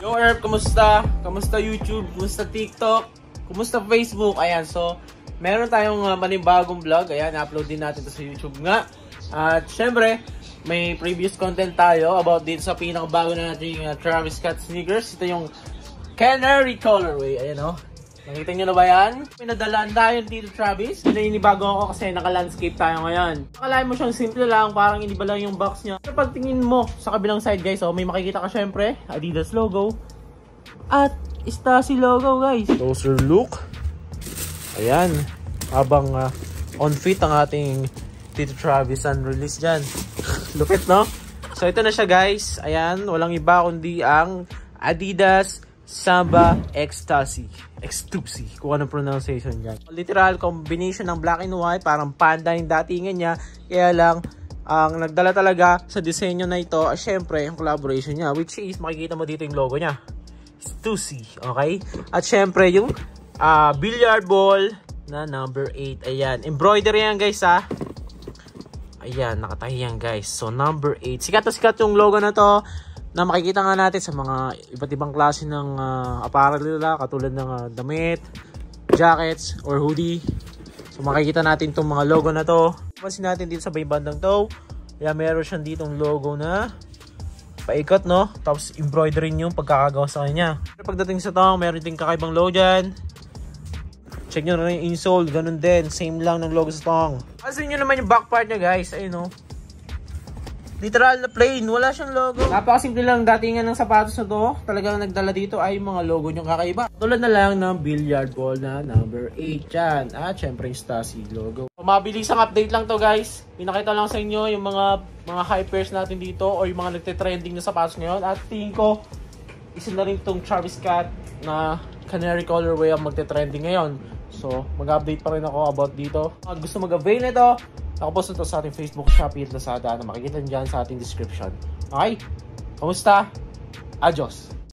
Yo Erp, kumusta? Kumusta YouTube? Kumusta TikTok? Kumusta Facebook? Ayan, so meron tayong uh, manibagong vlog. Ayan, upload din natin to sa YouTube nga. At syempre, may previous content tayo about dito sa pinakabago na nating uh, Travis Scott sneakers. Ito yung Canary Colorway. Ayan o. Oh. Nakita nyo na ba yan? Pinadalaan tayo dito Travis. Naninibago ako kasi naka-landscape tayo ngayon. Akalain mo siyang simple lang, parang iniba lang yung box niya. Pero pag tingin mo sa kabilang side guys, oh, may makikita ka syempre, Adidas logo. At Stasi logo guys. Closer look. Ayan. Habang uh, on fit ang ating Tito Travis unreleased dyan. Lupit no? So ito na siya guys. Ayan, walang iba kundi ang Adidas Samba Ecstasy. Ecstasy, kung anong pronunciation yan. Literal combination ng black and white, parang panda yung datingan niya. Kaya lang, ang nagdala talaga sa disenyo na ito, ah, syempre, yung collaboration niya, which is, makikita mo dito yung logo niya. Stussy, okay? At syempre, yung uh, billiard ball na number 8. Ayan, embroidery yan guys ha. Ayan, nakatahi yan guys. So, number 8. Sikat na sikat yung logo na to na makikita nga natin sa mga iba't ibang klase ng uh, apparel nila katulad ng uh, damit, jackets, or hoodie. So makikita natin itong mga logo na to. Pansin natin dito sa may bandang to. Kaya meron siyang ditong logo na paikot no. Tapos embroidery yung pagkakagawa sa kanya. Pagdating sa tong, meron din kakaibang logo dyan. Check nyo na yung insole, ganun din. Same lang ng logo sa tong. Pansin nyo naman yung back part niya guys. Ayun no. Literal na plain, wala siyang logo. Napakasimple lang datingan ng sapatos na to. Talagang nagdala dito ay mga logo niyong kakaiba. Tulad na lang ng billiard ball na number 8 yan. At syempre yung Stasi logo. Mabilisang update lang to guys. Pinakita lang sa inyo yung mga mga hypers natin dito or yung mga nagte-trending na sapatos ngayon. At tingin ko, isa na rin itong Travis Scott na canary colorway ang magte-trending ngayon. So, mag-update pa rin ako about dito. Pag gusto mag-avail nito, Nakapost ito sa ating Facebook, Shopee at Lazada na makikita dyan sa ating description. Okay? Kamusta? Adios!